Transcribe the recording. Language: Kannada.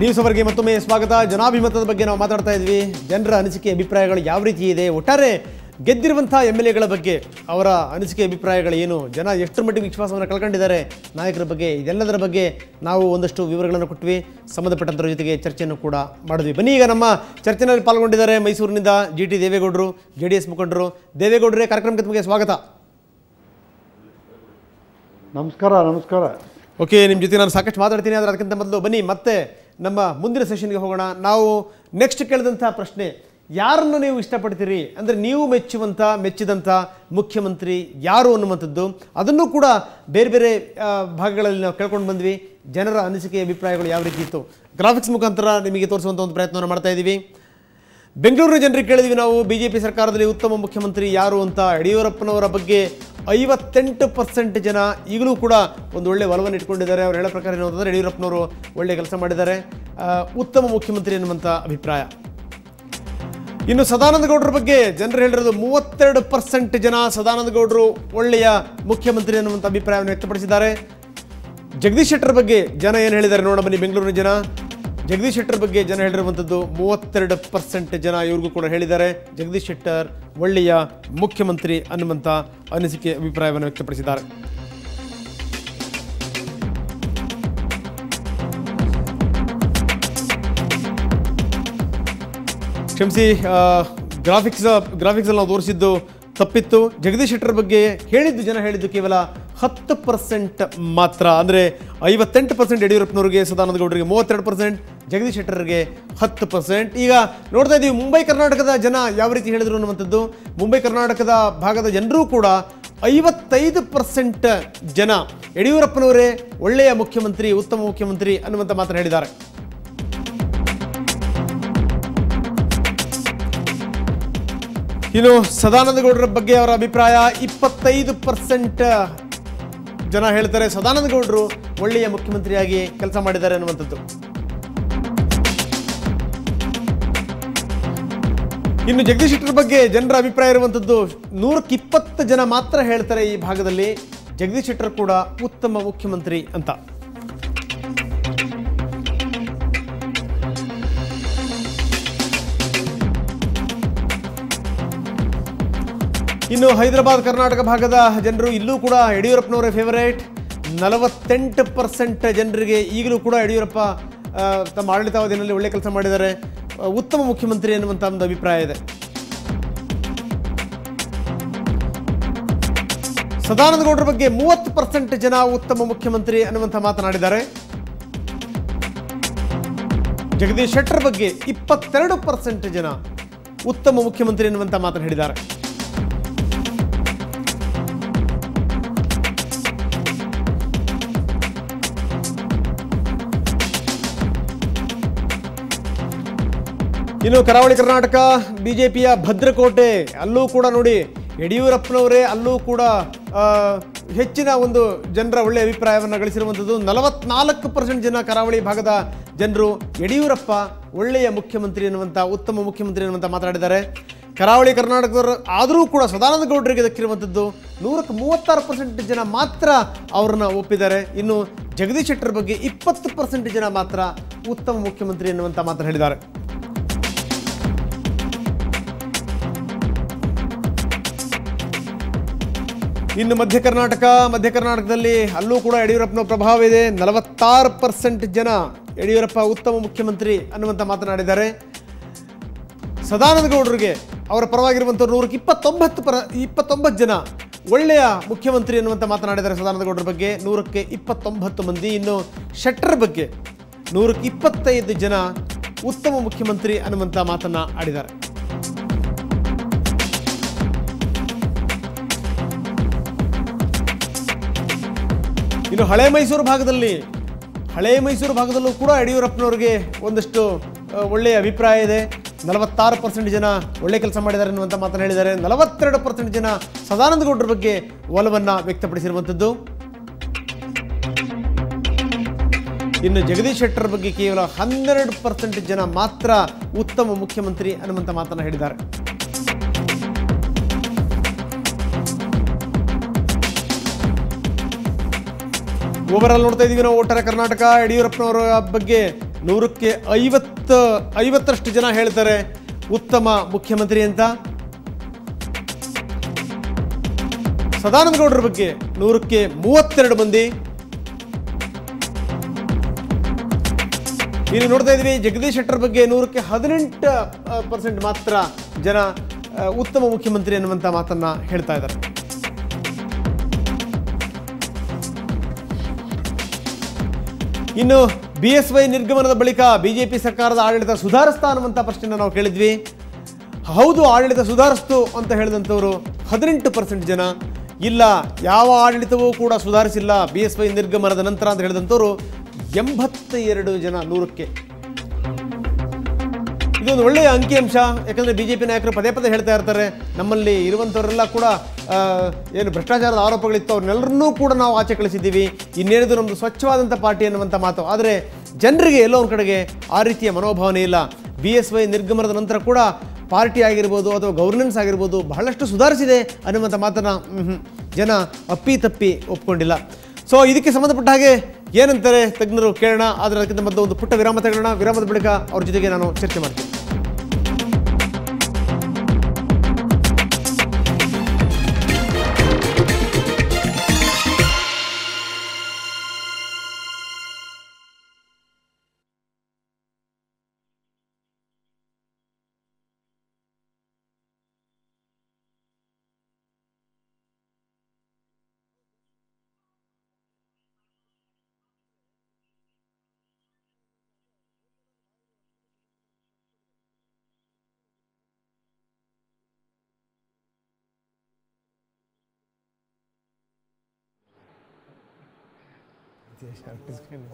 ನ್ಯೂಸ್ ಅವರಿಗೆ ಮತ್ತೊಮ್ಮೆ ಸ್ವಾಗತ. ಜನಾಭಿಮತದ ಬಗ್ಗೆ ನಾವು ಮಾತಾಡ್ತಾ ಇದ್ವಿ. ಜನರ ಅನಿಸಿಕೆ ಅಭಿಪ್ರಾಯಗಳು ಯಾವ ರೀತಿ ಇದೆ? ಒಟ್ಟಾರೆ ಗೆದ್ದಿರುವಂಥ ಎಂ ಎಲ್ ಎಗಳ ಬಗ್ಗೆ ಅವರ ಅನಿಸಿಕೆ ಅಭಿಪ್ರಾಯಗಳು ಏನು? ಜನ ಎಷ್ಟು ಮಟ್ಟಿಗೆ ವಿಶ್ವಾಸವನ್ನು ಕಳ್ಕೊಂಡಿದ್ದಾರೆ? ನಾಯಕರ ಬಗ್ಗೆ ಇದೆಲ್ಲದರ ಬಗ್ಗೆ ನಾವು ಒಂದಷ್ಟು ವಿವರಗಳನ್ನು ಕೊಟ್ವಿ. ಸಂಬಂಧಪಟ್ಟಂಥರ ಜೊತೆಗೆ ಚರ್ಚೆಯನ್ನು ಕೂಡ ಮಾಡಿದ್ವಿ. ಬನ್ನಿ ಈಗ ನಮ್ಮ ಚರ್ಚೆನಲ್ಲಿ ಪಾಲ್ಗೊಂಡಿದ್ದಾರೆ ಮೈಸೂರಿನಿಂದ ಜಿ ಟಿ ದೇವೇಗೌಡರು ಜೆ ಡಿ ಎಸ್ ಮುಖಂಡರು. ದೇವೇಗೌಡರೇ ಕಾರ್ಯಕ್ರಮಕ್ಕೆ ತಮಗೆ ಸ್ವಾಗತ. ನಮಸ್ಕಾರ ನಮಸ್ಕಾರ. ಓಕೆ ನಿಮ್ಮ ಜೊತೆ ನಾನು ಸಾಕಷ್ಟು ಮಾತಾಡ್ತೀನಿ ಆದರೆ ಅದಕ್ಕಿಂತ ಮೊದಲು ಬನ್ನಿ ಮತ್ತೆ ನಮ್ಮ ಮುಂದಿನ ಸೆಷನ್ಗೆ ಹೋಗೋಣ. ನಾವು ನೆಕ್ಸ್ಟ್ ಕೇಳಿದಂಥ ಪ್ರಶ್ನೆ, ಯಾರನ್ನು ನೀವು ಇಷ್ಟಪಡ್ತೀರಿ? ಅಂದರೆ ನೀವು ಮೆಚ್ಚುವಂಥ ಮೆಚ್ಚಿದಂಥ ಮುಖ್ಯಮಂತ್ರಿ ಯಾರು ಅನ್ನುವಂಥದ್ದು. ಅದನ್ನು ಕೂಡ ಬೇರೆ ಬೇರೆ ಭಾಗಗಳಲ್ಲಿ ನಾವು ಕೇಳ್ಕೊಂಡು ಬಂದ್ವಿ. ಜನರ ಅನಿಸಿಕೆ ಅಭಿಪ್ರಾಯಗಳು ಯಾವ ರೀತಿ ಇತ್ತು? ಗ್ರಾಫಿಕ್ಸ್ ಮುಖಾಂತರ ನಿಮಗೆ ತೋರಿಸುವಂಥ ಒಂದು ಪ್ರಯತ್ನವನ್ನು ಮಾಡ್ತಾ ಇದ್ದೀವಿ ಬೆಂಗಳೂರಿನ ಜನರಿಗೆ ಕೇಳಿದ್ವಿ ನಾವು. ಬಿ ಸರ್ಕಾರದಲ್ಲಿ ಉತ್ತಮ ಮುಖ್ಯಮಂತ್ರಿ ಯಾರು ಅಂತ ಯಡಿಯೂರಪ್ಪನವರ ಬಗ್ಗೆ ಐವತ್ತೆಂಟು ಪರ್ಸೆಂಟ್ ಜನ ಈಗಲೂ ಕೂಡ ಒಂದು ಒಳ್ಳೆ ಒಲವನ್ನು ಇಟ್ಕೊಂಡಿದ್ದಾರೆ. ಅವ್ರು ಹೇಳೋ ಪ್ರಕಾರ ಏನು ಅಂತಂದರೆ ಯಡಿಯೂರಪ್ಪನವರು ಒಳ್ಳೆ ಕೆಲಸ ಮಾಡಿದ್ದಾರೆ. ಉತ್ತಮ ಮುಖ್ಯಮಂತ್ರಿ ಎನ್ನುವಂಥ ಅಭಿಪ್ರಾಯ. ಇನ್ನು ಸದಾನಂದ ಗೌಡರ ಬಗ್ಗೆ ಜನರು ಹೇಳಿರೋದು ಮೂವತ್ತೆರಡು ಪರ್ಸೆಂಟ್ ಜನ ಸದಾನಂದ ಗೌಡರು ಒಳ್ಳೆಯ ಮುಖ್ಯಮಂತ್ರಿ ಅನ್ನುವಂಥ ಅಭಿಪ್ರಾಯವನ್ನು ವ್ಯಕ್ತಪಡಿಸಿದ್ದಾರೆ. ಜಗದೀಶ್ ಶೆಟ್ಟರ್ ಬಗ್ಗೆ ಜನ ಏನು ಹೇಳಿದ್ದಾರೆ ನೋಡ ಬನ್ನಿ, ಬೆಂಗಳೂರಿನ ಜನ. ಜಗದೀಶ್ ಶೆಟ್ಟರ್ ಬಗ್ಗೆ ಜನ ಹೇಳಿರುವಂಥದ್ದು ಮೂವತ್ತೆರಡು ಪರ್ಸೆಂಟ್ ಜನ ಇವ್ರಿಗೂ ಕೂಡ ಹೇಳಿದ್ದಾರೆ. ಜಗದೀಶ್ ಶೆಟ್ಟರ್ ಒಳ್ಳೆಯ ಮುಖ್ಯಮಂತ್ರಿ ಅನ್ನುವಂಥ ಅನಿಸಿಕೆ, ಅಭಿಪ್ರಾಯವನ್ನು ವ್ಯಕ್ತಪಡಿಸಿದ್ದಾರೆ. ಕ್ಷಮಿಸಿ ಗ್ರಾಫಿಕ್ಸ್ ಗ್ರಾಫಿಕ್ಸಲ್ಲಿ ನಾವು ತೋರಿಸಿದ್ದು ತಪ್ಪಿತ್ತು. ಜಗದೀಶ್ ಶೆಟ್ಟರ್ ಬಗ್ಗೆ ಹೇಳಿದ್ದು ಜನ ಹೇಳಿದ್ದು ಕೇವಲ ಹತ್ತು ಪರ್ಸೆಂಟ್ ಮಾತ್ರ. ಅಂದರೆ ಐವತ್ತೆಂಟು ಪರ್ಸೆಂಟ್ ಯಡಿಯೂರಪ್ಪನವ್ರಿಗೆ ಸದಾನಂದ ಗೌಡರಿಗೆ ಮೂವತ್ತೆರಡು ಪರ್ಸೆಂಟ್ ಜಗದೀಶ್ ಶೆಟ್ಟರ್ಗೆ ಹತ್ತು ಪರ್ಸೆಂಟ್ ಈಗ ನೋಡ್ತಾ ಇದ್ದೀವಿ ಮುಂಬೈ ಕರ್ನಾಟಕದ ಜನ ಯಾವ ರೀತಿ ಹೇಳಿದ್ರು ಅನ್ನುವಂಥದ್ದು. ಮುಂಬೈ ಕರ್ನಾಟಕದ ಭಾಗದ ಜನರೂ ಕೂಡ ಐವತ್ತೈದು ಪರ್ಸೆಂಟ್ ಜನ ಯಡಿಯೂರಪ್ಪನವರೇ ಒಳ್ಳೆಯ ಮುಖ್ಯಮಂತ್ರಿ, ಉತ್ತಮ ಮುಖ್ಯಮಂತ್ರಿ ಅನ್ನುವಂಥ ಮಾತನ್ನು ಹೇಳಿದ್ದಾರೆ. ಇನ್ನು ಸದಾನಂದ ಗೌಡರ ಬಗ್ಗೆ ಅವರ ಅಭಿಪ್ರಾಯ, ಇಪ್ಪತ್ತೈದು ಪರ್ಸೆಂಟ್ ಜನ ಹೇಳ್ತಾರೆ, ಸದಾನಂದ ಗೌಡರು ಒಳ್ಳೆಯ ಮುಖ್ಯಮಂತ್ರಿಯಾಗಿ ಕೆಲಸ ಮಾಡಿದ್ದಾರೆ ಅನ್ನುವಂಥದ್ದು. ಇನ್ನು ಜಗದೀಶ್ ಶೆಟ್ಟರ್ ಬಗ್ಗೆ ಜನರ ಅಭಿಪ್ರಾಯ ಇರುವಂಥದ್ದು ನೂರಕ್ಕೆ ಇಪ್ಪತ್ತು ಜನ ಮಾತ್ರ ಹೇಳ್ತಾರೆ ಈ ಭಾಗದಲ್ಲಿ, ಜಗದೀಶ್ ಶೆಟ್ಟರ್ ಕೂಡ ಉತ್ತಮ ಮುಖ್ಯಮಂತ್ರಿ ಅಂತ. ಇನ್ನು ಹೈದರಾಬಾದ್ ಕರ್ನಾಟಕ ಭಾಗದ ಜನರು ಇಲ್ಲೂ ಕೂಡ ಯಡಿಯೂರಪ್ಪನವರೇ ಫೇವರೇಟ್ ನಲವತ್ತೆಂಟು ಪರ್ಸೆಂಟ್ ಜನರಿಗೆ ಈಗಲೂ ಕೂಡ ಯಡಿಯೂರಪ್ಪ ತಮ್ಮ ಆಡಳಿತಾವಧಿಯಲ್ಲಿ ಒಳ್ಳೆ ಕೆಲಸ ಮಾಡಿದ್ದಾರೆ. ಉತ್ತಮ ಮುಖ್ಯಮಂತ್ರಿ ಎನ್ನುವಂಥ ಒಂದು ಅಭಿಪ್ರಾಯ ಇದೆ. ಸದಾನಂದ ಗೌಡರ ಬಗ್ಗೆ ಮೂವತ್ತು ಪರ್ಸೆಂಟ್ ಜನ ಉತ್ತಮ ಮುಖ್ಯಮಂತ್ರಿ ಅನ್ನುವಂಥ ಮಾತನಾಡಿದ್ದಾರೆ. ಜಗದೀಶ್ ಶೆಟ್ಟರ್ ಬಗ್ಗೆ ಇಪ್ಪತ್ತೆರಡು ಪರ್ಸೆಂಟ್ ಜನ ಉತ್ತಮ ಮುಖ್ಯಮಂತ್ರಿ ಎನ್ನುವಂಥ ಮಾತನ್ನು ಇನ್ನು ಕರಾವಳಿ ಕರ್ನಾಟಕ, ಬಿಜೆಪಿಯ ಭದ್ರಕೋಟೆ, ಅಲ್ಲೂ ಕೂಡ ನೋಡಿ ಯಡಿಯೂರಪ್ಪನವರೇ ಅಲ್ಲೂ ಕೂಡ ಹೆಚ್ಚಿನ ಒಂದು ಜನರ ಒಳ್ಳೆಯ ಅಭಿಪ್ರಾಯವನ್ನು ಗಳಿಸಿರುವಂಥದ್ದು ನಲವತ್ನಾಲ್ಕು ಪರ್ಸೆಂಟ್ ಜನ ಕರಾವಳಿ ಭಾಗದ ಜನರು ಯಡಿಯೂರಪ್ಪ ಒಳ್ಳೆಯ ಮುಖ್ಯಮಂತ್ರಿ ಎನ್ನುವಂಥ ಉತ್ತಮ ಮುಖ್ಯಮಂತ್ರಿ ಎನ್ನುವಂಥ ಮಾತಾಡಿದ್ದಾರೆ. ಕರಾವಳಿ ಕರ್ನಾಟಕದವರು ಆದರೂ ಕೂಡ ಸದಾನಂದ ಗೌಡರಿಗೆ ದಕ್ಕಿರುವಂಥದ್ದು ನೂರಕ್ಕೆ ಮೂವತ್ತಾರು ಪರ್ಸೆಂಟ್ ಜನ ಮಾತ್ರ ಅವರನ್ನು ಒಪ್ಪಿದ್ದಾರೆ. ಇನ್ನು ಜಗದೀಶ್ ಶೆಟ್ಟರ್ ಬಗ್ಗೆ ಇಪ್ಪತ್ತು ಪರ್ಸೆಂಟ್ ಜನ ಮಾತ್ರ ಉತ್ತಮ ಮುಖ್ಯಮಂತ್ರಿ ಎನ್ನುವಂಥ ಮಾತನ್ನು ಹೇಳಿದ್ದಾರೆ. ಇನ್ನು ಮಧ್ಯ ಕರ್ನಾಟಕ, ಮಧ್ಯ ಕರ್ನಾಟಕದಲ್ಲಿ ಅಲ್ಲೂ ಕೂಡ ಯಡಿಯೂರಪ್ಪನ ಪ್ರಭಾವ ಇದೆ. ನಲವತ್ತಾರು ಪರ್ಸೆಂಟ್ ಜನ ಯಡಿಯೂರಪ್ಪ ಉತ್ತಮ ಮುಖ್ಯಮಂತ್ರಿ ಅನ್ನುವಂಥ ಮಾತನಾಡಿದ್ದಾರೆ. ಸದಾನಂದ ಗೌಡರಿಗೆ ಅವರ ಪರವಾಗಿರುವಂಥ ನೂರಕ್ಕೆ ಇಪ್ಪತ್ತೊಂಬತ್ತು ಪರ, ಇಪ್ಪತ್ತೊಂಬತ್ತು ಜನ ಒಳ್ಳೆಯ ಮುಖ್ಯಮಂತ್ರಿ ಅನ್ನುವಂಥ ಮಾತನಾಡಿದ್ದಾರೆ ಸದಾನಂದ ಗೌಡರ ಬಗ್ಗೆ. ನೂರಕ್ಕೆ ಇಪ್ಪತ್ತೊಂಬತ್ತು ಮಂದಿ. ಇನ್ನು ಶೆಟ್ಟರ್ ಬಗ್ಗೆ ನೂರಕ್ಕೆ ಇಪ್ಪತ್ತೈದು ಜನ ಉತ್ತಮ ಮುಖ್ಯಮಂತ್ರಿ ಅನ್ನುವಂಥ ಮಾತನ್ನು ಆಡಿದ್ದಾರೆ. ಹಳೆ ಮೈಸೂರು ಭಾಗದಲ್ಲಿ, ಹಳೆ ಮೈಸೂರು ಭಾಗದಲ್ಲೂ ಕೂಡ ಯಡಿಯೂರಪ್ಪನವ್ರಿಗೆ ಒಂದಷ್ಟು ಒಳ್ಳೆಯ ಅಭಿಪ್ರಾಯ ಇದೆ. ನಲವತ್ತಾರು ಪರ್ಸೆಂಟ್ ಜನ ಒಳ್ಳೆ ಕೆಲಸ ಮಾಡಿದ್ದಾರೆ ಅನ್ನುವಂಥ ಮಾತನ್ನು ಹೇಳಿದ್ದಾರೆ. ನಲವತ್ತೆರಡು ಪರ್ಸೆಂಟ್ ಜನ ಸದಾನಂದ ಗೌಡರ ಬಗ್ಗೆ ಒಲವನ್ನು ವ್ಯಕ್ತಪಡಿಸಿರುವಂಥದ್ದು ಇನ್ನು ಜಗದೀಶ್ ಶೆಟ್ಟರ್ ಬಗ್ಗೆ ಕೇವಲ ಹನ್ನೆರಡು ಪರ್ಸೆಂಟ್ ಜನ ಮಾತ್ರ ಉತ್ತಮ ಮುಖ್ಯಮಂತ್ರಿ ಅನ್ನುವಂಥ ಮಾತನ್ನು ಹೇಳಿದ್ದಾರೆ. ಓವರಾಲ್ ನೋಡ್ತಾ ಇದೀವಿ ನಾವು, ಒಟ್ಟಾರೆ ಕರ್ನಾಟಕ, ಯಡಿಯೂರಪ್ಪನವರ ಬಗ್ಗೆ ನೂರಕ್ಕೆ ಐವತ್ತು, ಐವತ್ತರಷ್ಟು ಜನ ಹೇಳ್ತಾರೆ. ಉತ್ತಮ ಮುಖ್ಯಮಂತ್ರಿ ಅಂತ. ಸದಾನಂದ ಗೌಡರ ಬಗ್ಗೆ ನೂರಕ್ಕೆ ಮೂವತ್ತೆರಡು ಮಂದಿ. ಇಲ್ಲಿ ನೋಡ್ತಾ ಇದ್ದೀವಿ ಜಗದೀಶ್ ಶೆಟ್ಟರ್ ಬಗ್ಗೆ ನೂರಕ್ಕೆ ಹದಿನೆಂಟು ಪರ್ಸೆಂಟ್ ಮಾತ್ರ ಜನ ಉತ್ತಮ ಮುಖ್ಯಮಂತ್ರಿ ಅನ್ನುವಂಥ ಮಾತನ್ನ ಹೇಳ್ತಾ ಇದ್ದಾರೆ. ಇನ್ನು ಬಿ ಎಸ್ ವೈ ನಿರ್ಗಮನದ ಬಳಿಕ ಬಿಜೆಪಿ ಸರ್ಕಾರದ ಆಡಳಿತ ಸುಧಾರಿಸ್ತಾ ಅನ್ನುವಂಥ ಪ್ರಶ್ನೆನ ನಾವು ಕೇಳಿದ್ವಿ. ಹೌದು, ಆಡಳಿತ ಸುಧಾರಿಸ್ತು ಅಂತ ಹೇಳಿದಂಥವರು ಹದಿನೆಂಟು ಪರ್ಸೆಂಟ್ ಜನ. ಇಲ್ಲ, ಯಾವ ಆಡಳಿತವೂ ಕೂಡ ಸುಧಾರಿಸಿಲ್ಲ ಬಿ ಎಸ್ ವೈ ನಿರ್ಗಮನದ ನಂತರ ಅಂತ ಹೇಳಿದಂಥವರು ಎಂಬತ್ತ ಎರಡು ಜನ ನೂರಕ್ಕೆ ಇದೊಂದು ಒಳ್ಳೆಯ ಅಂಕಿಅಂಶ ಯಾಕಂದರೆ ಬಿ ಜೆ ಪಿ ನಾಯಕರು ಪದೇ ಪದೇ ಹೇಳ್ತಾ ಇರ್ತಾರೆ, ನಮ್ಮಲ್ಲಿ ಇರುವಂಥವರೆಲ್ಲ ಕೂಡ ಏನು ಭ್ರಷ್ಟಾಚಾರದ ಆರೋಪಗಳಿತ್ತು, ಅವ್ರನ್ನೆಲ್ಲರನ್ನೂ ಕೂಡ ನಾವು ಆಚೆ ಕಳಿಸಿದ್ದೀವಿ. ಇನ್ನೇನಿದ್ರು ನಮ್ಮದು ಸ್ವಚ್ಛವಾದಂಥ ಪಾರ್ಟಿ ಅನ್ನುವಂಥ ಮಾತು. ಆದರೆ ಜನರಿಗೆ ಎಲ್ಲೋ ಒಂದು ಕಡೆಗೆ ಆ ರೀತಿಯ ಮನೋಭಾವನೆ ಇಲ್ಲ. ಬಿ ಎಸ್ ವೈ ನಿರ್ಗಮನದ ನಂತರ ಕೂಡ ಪಾರ್ಟಿ ಆಗಿರ್ಬೋದು ಅಥವಾ ಗವರ್ನೆನ್ಸ್ ಆಗಿರ್ಬೋದು ಬಹಳಷ್ಟು ಸುಧಾರಿಸಿದೆ ಅನ್ನುವಂಥ ಮಾತನ್ನು ಜನ ಅಪ್ಪಿ ತಪ್ಪಿ ಒಪ್ಕೊಂಡಿಲ್ಲ. ಸೊ ಇದಕ್ಕೆ ಸಂಬಂಧಪಟ್ಟ ಹಾಗೆ ಏನಂತಾರೆ ತಜ್ಞರು ಕೇಳೋಣ, ಆದರೆ ಅದಕ್ಕಿಂತ ಮೊದಲು ಒಂದು ಪುಟ್ಟ ವಿರಾಮ ತಗೊಳ್ಳೋಣ. ವಿರಾಮದ ಬಳಿಕ ಅವ್ರ ಜೊತೆಗೆ ನಾನು ಚರ್ಚೆ ಮಾಡ್ತೀನಿ. చేశాను